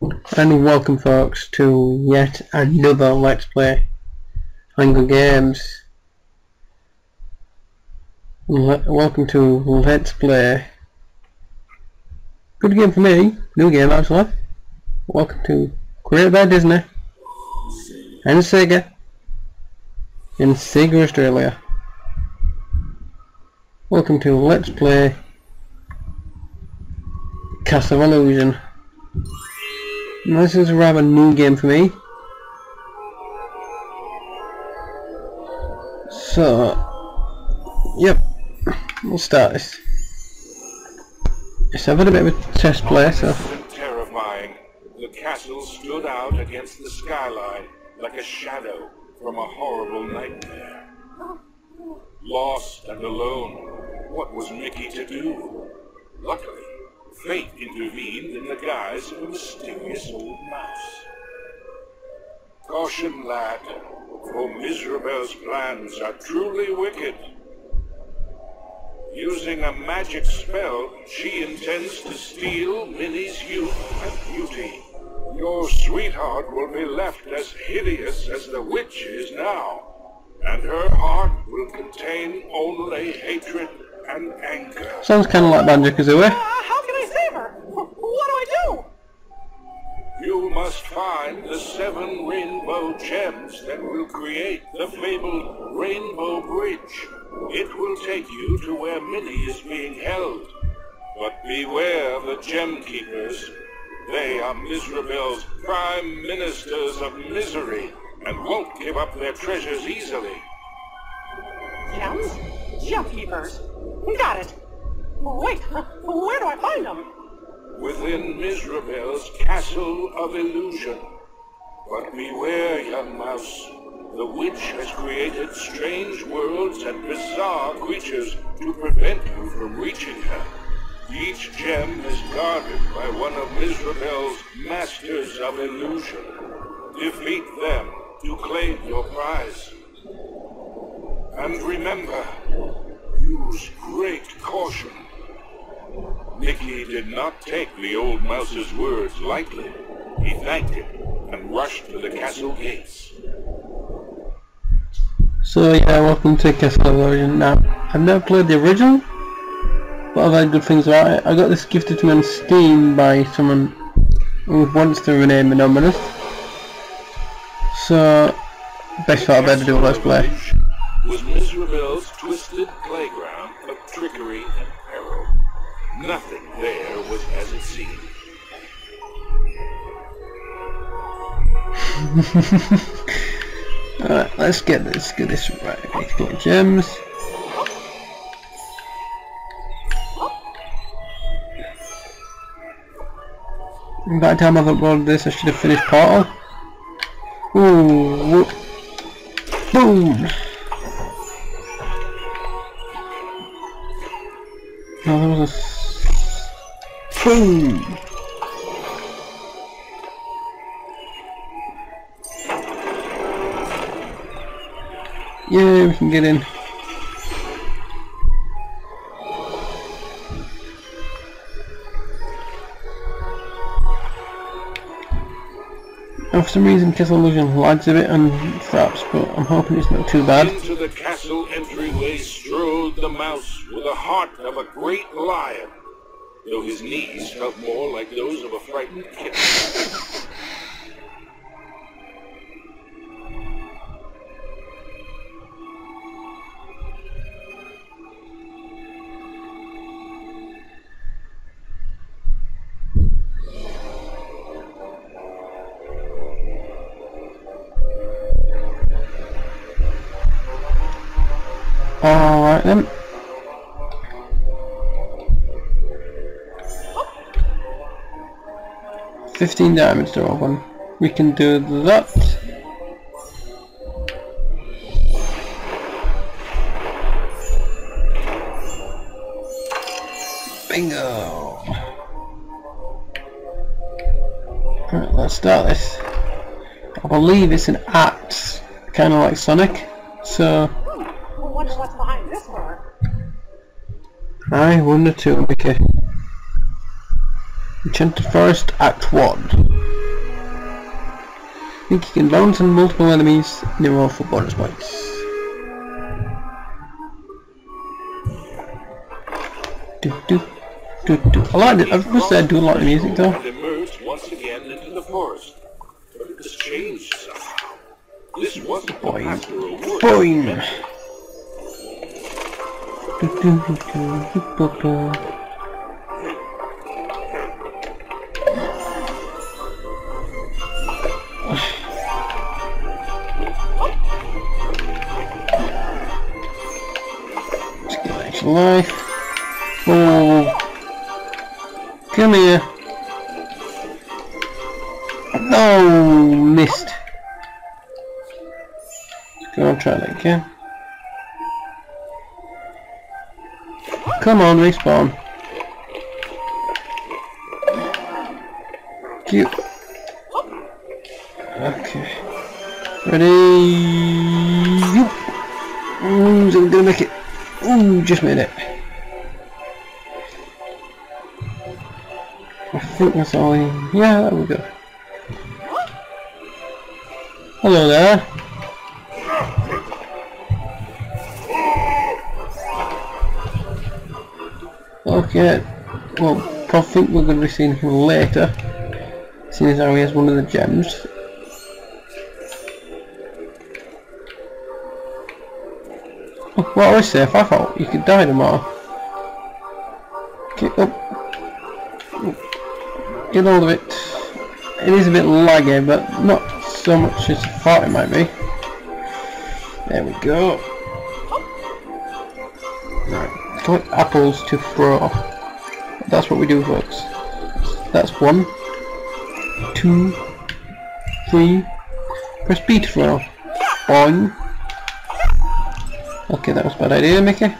And welcome folks to yet another Let's Play Hunger Games. Le welcome to Let's Play. Good game for me, new game actually. Welcome to Created by Disney and Sega in Sega Australia. Welcome to Let's Play Castle Illusion. This is a rather new game for me. So, yep, we'll start this. I've had a bit of a test play, so... Terrifying. The castle stood out against the skyline like a shadow from a horrible nightmare. Lost and alone, what was Mickey to do? Luckily, fate intervened in the guise of a mysterious old mouse. Caution, lad, for Mizrabel's plans are truly wicked. Using a magic spell, she intends to steal Minnie's youth and beauty. Your sweetheart will be left as hideous as the witch is now, and her heart will contain only hatred and anger. Sounds kind of like Banjo-Kazooie. Save her? What do I do? You must find the seven rainbow gems that will create the fabled Rainbow Bridge. It will take you to where Minnie is being held. But beware the Gem Keepers. They are Mizrabel's prime ministers of misery and won't give up their treasures easily. Gems? Gem keepers. Got it. Wait, where do I find them? within Mizrabel's castle of illusion. But beware, young mouse. The witch has created strange worlds and bizarre creatures to prevent you from reaching her. Each gem is guarded by one of Mizrabel's masters of illusion. Defeat them to claim your prize. And remember, use great caution. Mickey did not take the old mouse's words lightly. He thanked him and rushed to the castle gates. So yeah, welcome to Castle of. Now, I've never played the original, but I've heard good things about it. I got this gifted to me on Steam by someone who wants to rename Anonymous. So, best thought I better do a let's play. Was Nothing there was as it seemed. Alright, let's get this, get this right. Okay, get gems. By the time I've uploaded this, I should have finished Portal. Ooh, whoop. Boom! Oh, there was a... Boom! Yeah, we can get in. And for some reason Castle Illusion lags a bit and fraps, but I'm hoping it's not too bad. Into the castle entryway strode the mouse with the heart of a great lion, though his knees felt more like those of a frightened kitten. Alright then. Fifteen diamonds to open. We can do that. Bingo! Right, let's start this. I believe it's an axe, kind of like Sonic. So, I wonder what's behind this door. I wonder too, Mickey. Enchanted Forest Act 1. think you can bounce on multiple enemies in a row for bonus points. Do, do, do, do. I like it. I must say I do like the music though. Emerged once again into the forest. But it changed somehow. This wasn't Boing. Boing! Do, do, do, do, do, do, do. Oh, come here. No, missed. Go on, try that again. Come on, respawn. Cute. Okay. Ready? Ooh, mm, is it gonna make it? Just made it. I think that's all. Yeah, there we go. Hello there. Okay, well, I think we're going to be seeing him later, seeing as how he has one of the gems. What I was safe, I thought you could die tomorrow. Get up. Get hold of it. It is a bit laggy, but not so much as I thought it might be. There we go. Right, collect apples to throw. That's what we do, folks. That's one, two, three. Press B to throw. Boing. Okay, that was a bad idea, Mickey.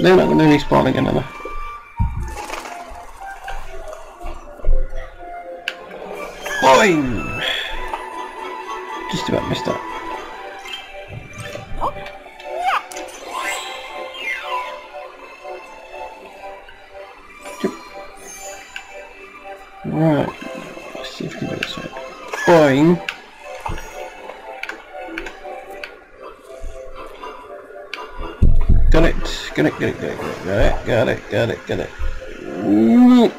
They're not going to respawn again, are they? Boing! Just about missed that. Right. Let's see if we can do this right. Boing. Got it. Got it, got it, got it, got it, got it, got it. Whee.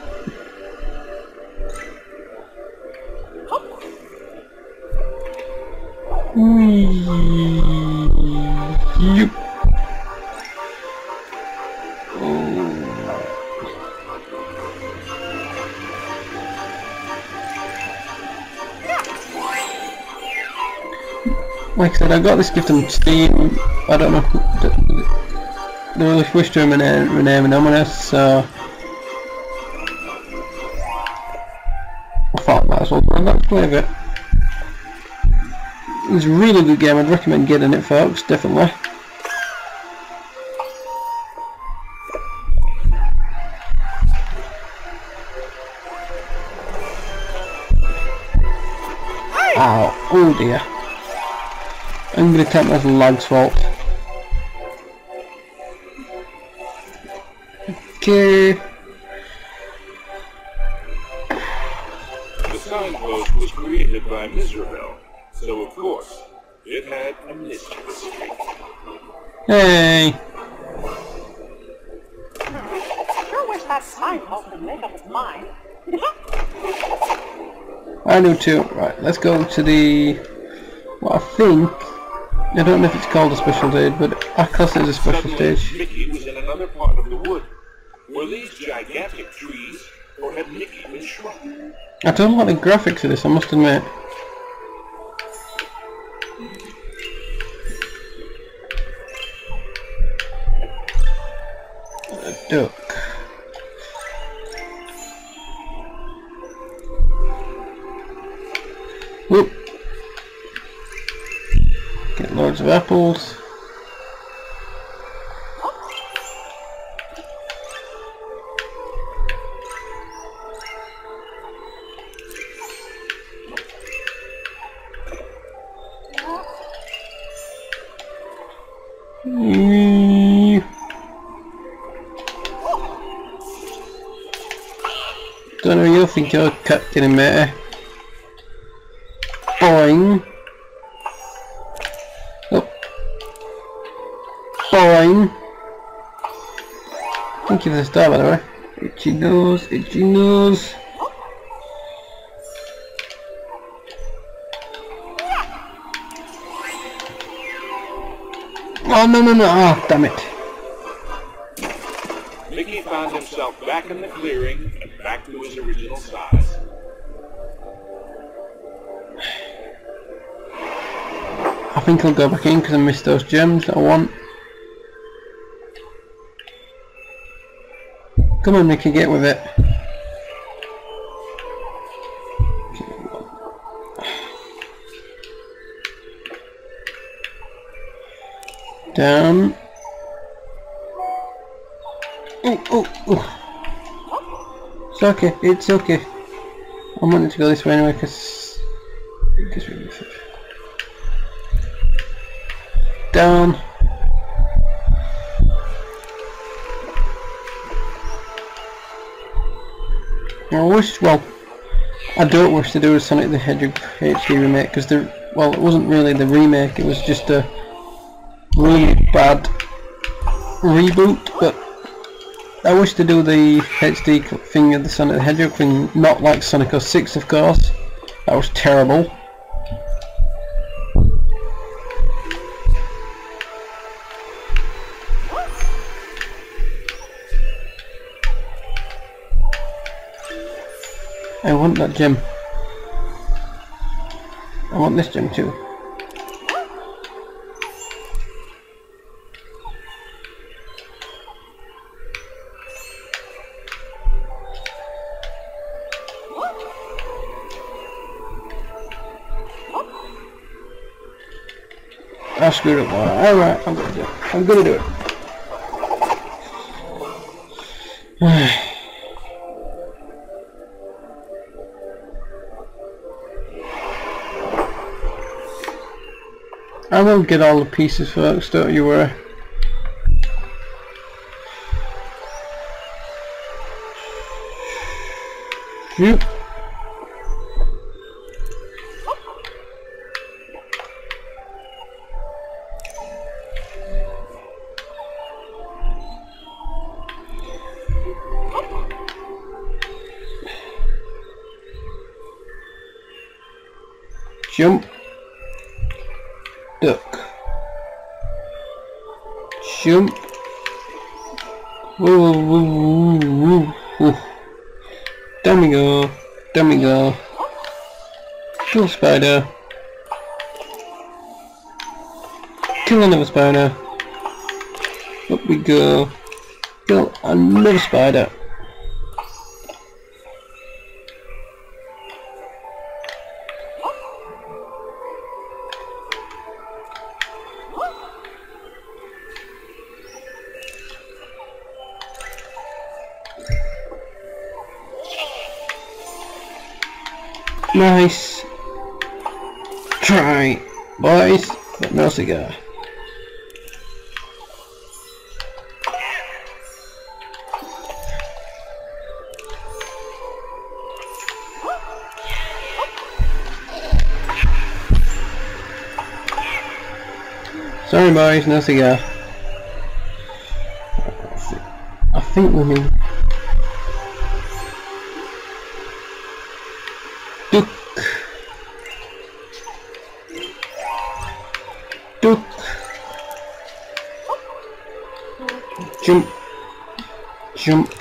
Like I said, I got this gift on Steam. I don't know. They really wish to rename, rename Anomalous, so I thought I might as well go and play it. It's a really good game. I'd recommend getting it, folks. Definitely. Ow. Oh dear. I'm gonna take that's lag's fault. Okay. The signpost was created by Mizrabel, so of course, it had a mystery streak. Hey. Sure wish that signpost would make up its mind. I do too. Right, let's go to the... What I think... I don't know if it's called a special stage, but I class it as a special Suddenly, stage. Mickey was in another part of the wood. Were these gigantic trees, or had Mickey been shrunk? I don't like the graphics of this, I must admit. A duck. Whoop. Get loads of apples. Don't know you think you're captain mate. Boing. Oh. Boing. Thank you for the star by the way. Itchy nose, itchy nose. Oh no no no, oh damn it. Mickey found himself back in the clearing and back to his original size. I think I'll go back in because I missed those gems that I want. Come on Mickey, get with it. Down. Oh, oh, oh. It's okay, it's okay. I wanted to go this way anyway because... Down. I wish, well, I don't wish to do a Sonic the Hedgehog HD remake because the, well, it wasn't really the remake, it was just a really bad reboot, but I wish to do the HD thing of the Sonic the Hedgehog thing, not like Sonic 06 of course, that was terrible. I want that gem. I want this gem too. Screwed up. Alright, I'm gonna do it. I'm gonna do it. I will get all the pieces folks, don't you worry. Yep. Jump. Duck. Jump. Woo woo woo woo woo we go. Down we go. Kill spider. Kill another spider. Up we go. Kill another spider. Nice. Try, boys, but no cigar. Sorry boys, no cigar. I think we mean Jump.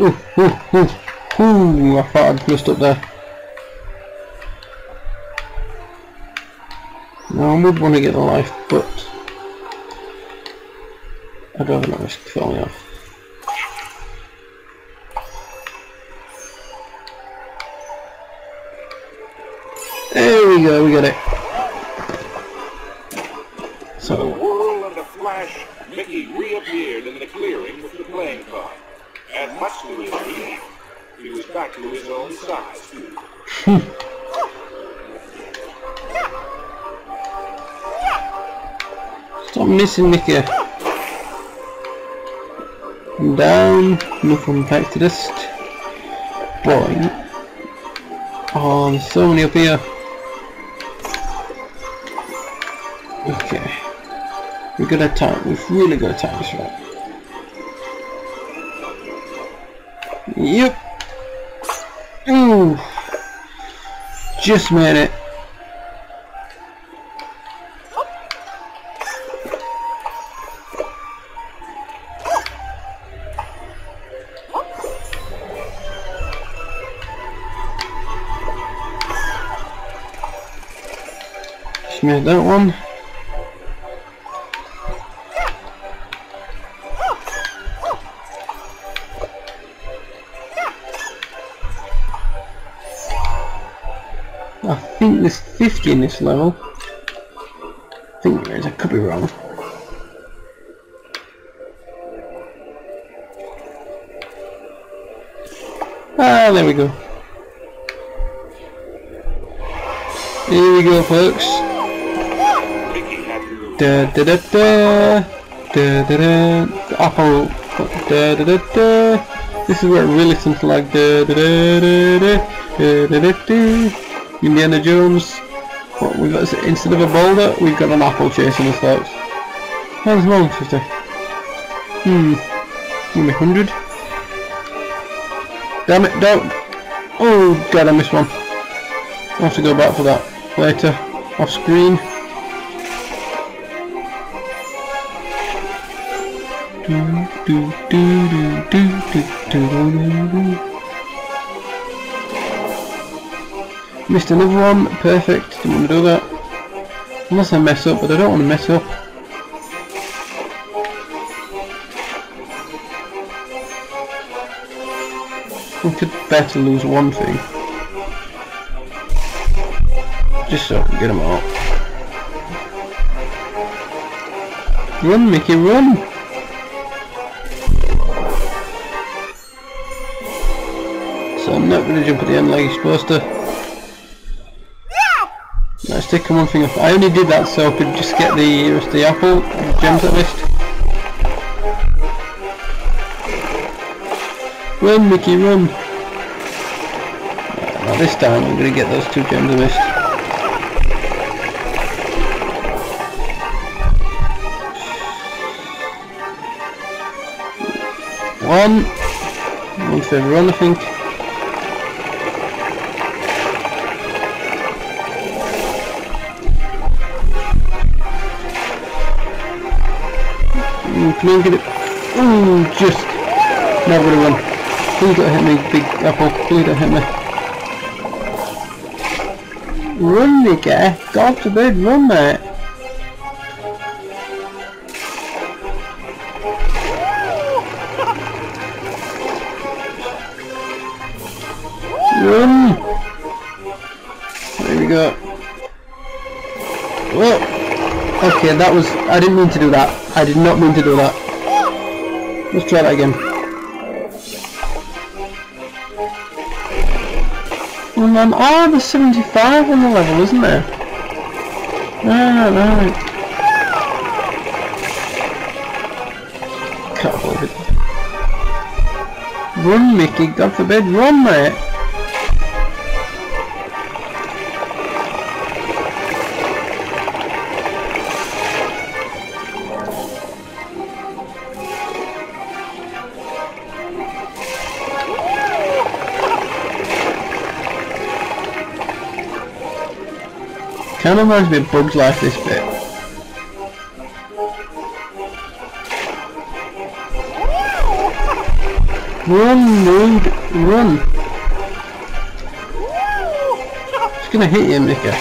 Ooh, ooh, ooh, ooh, I thought I'd messed up there. Now I would want to get the life, but I'd rather not risk falling off. There we go, we got it. With a So, whirl and a flash, Mickey reappeared in the clearing with the playing card. And much to his relief, he was back to his own size, too. stop missing Mickey. Down, nothing back to this Boy. Oh, there's so many up here. good attack, with really good attack right? Yep. Ooh. Just made it. Just made that one. 50 in this level. I think there is, I could be wrong. Ah, there we go. Here we go, folks. Da da da da da da da. Apple. Da da da da. This is where it really sounds like da da da da da da da da. Indiana Jones. What we got? Instead of a boulder, we've got an apple chasing us, folks. How's long, sister? Hmm. Give me hundred. Damn it! Don't. Oh God, I missed one. I'll have to go back for that later, off screen. Do, do, do, do, do, do, do, do, do. Missed another one, perfect, didn't want to do that. Unless I mess up, but I don't want to mess up. We could better lose one thing. Just so I can get them out. Run, Mickey, run! So I'm not going to jump at the end like you're supposed to. Let's take one thing off. I only did that so I could just get the rest of the apple gems at least. Run, Mickey, run! Not this time, I'm going to get those two gems I missed. One. One for everyone, I think. Come on, get it. Ooh, just. Not really run. Please don't hit me, big apple. Please don't hit me. Run, Nicky. God forbid, run, mate. Run! There we go. Whoa! Okay, that was... I didn't mean to do that. I did not mean to do that. Let's try that again. And then, oh, there's 75 on the level, isn't there? Right, right. Can't believe it. Run, Mickey, God forbid, run, mate! Kind of reminds me of Bug's Life this bit. Run, dude, run! It's gonna hit you, Mika.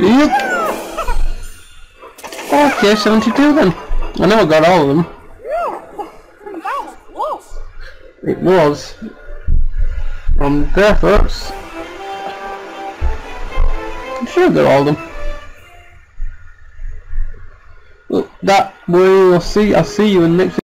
Yep. Okay, 72 then. I know I got all of them. That was close. It was. Um, there folks. I'm sure they're all them. Look, that, we'll see, I'll see you in next